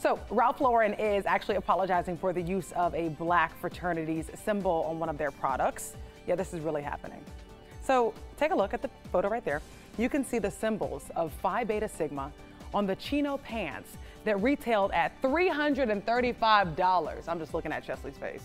So Ralph Lauren is actually apologizing for the use of a black fraternity's symbol on one of their products. Yeah, this is really happening. So take a look at the photo right there. You can see the symbols of Phi Beta Sigma on the chino pants that retailed at $335. I'm just looking at Chesley's face.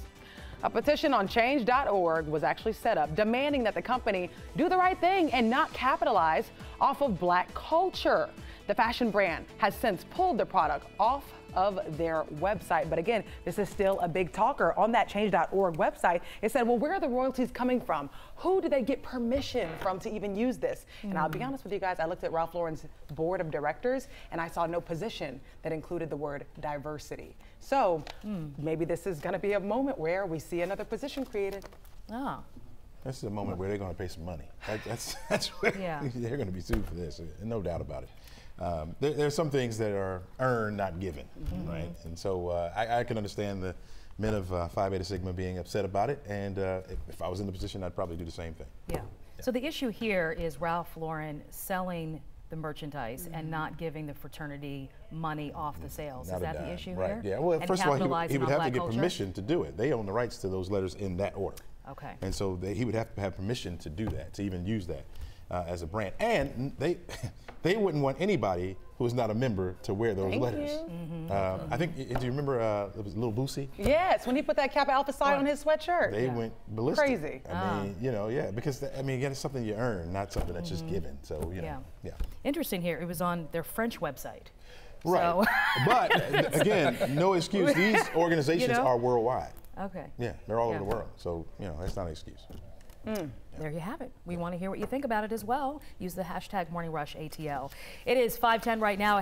A petition on change.org was actually set up demanding that the company do the right thing and not capitalize off of black culture. The fashion brand has since pulled the product off of their website. But again, this is still a big talker. On that change.org website, it said, well, where are the royalties coming from? Who do they get permission from to even use this? Mm. And I'll be honest with you guys, I looked at Ralph Lauren's board of directors and I saw no position that included the word diversity. So mm. maybe this is going to be a moment where we see another position created. Oh. This is a moment where they're going to pay some money. That, that's that's where yeah. they're going to be sued for this, no doubt about it um, there, there, are some things that are earned, not given, mm-hmm. right? And so uh, I, I, can understand the men of uh, Phi Beta Sigma being upset about it, and uh, if, if, I was in the position, I'd probably do the same thing. Yeah. yeah. So the issue here is Ralph Lauren selling the merchandise mm-hmm. and not giving the fraternity money off the sales. Not is that the issue right. here? Yeah. Well, and first of all, he would, he would have to get culture? permission to do it. They own the rights to those letters in that order. Okay. And so they, he would have to have permission to do that, to even use that uh, as a brand. And they they wouldn't want anybody who is not a member to wear those Thank letters. Mm-hmm. Uh, I think, do you remember uh, it was Little Boosie? Yes, when he put that Kappa Alpha sign on his sweatshirt. They yeah. went ballistic. Crazy. I mean, you know, yeah, because I mean, again, it's something you earn, not something that's mm-hmm. just given. So, you know, yeah. yeah. Interesting here, it was on their French website. Right. So. but again, no excuse. These organizations you know? are worldwide. Okay. Yeah, they're all yeah. over the world. So, you know, that's not an excuse. Mm. There you have it. We want to hear what you think about it as well. Use the hashtag Morning Rush ATL. It is 510 right now.